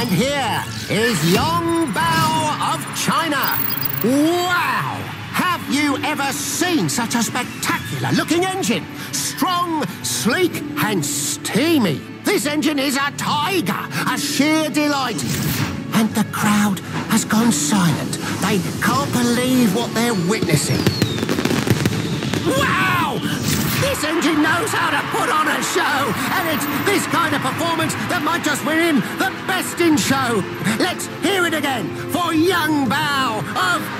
And here is Yong Bao of China. Wow! Have you ever seen such a spectacular looking engine? Strong, sleek, and steamy. This engine is a tiger, a sheer delight. And the crowd has gone silent. They can't believe what they're witnessing. Wow! This engine knows how to put on a show, and it's this kind of performance that might just win him the best in show. Let's hear it again for Yong Bao of.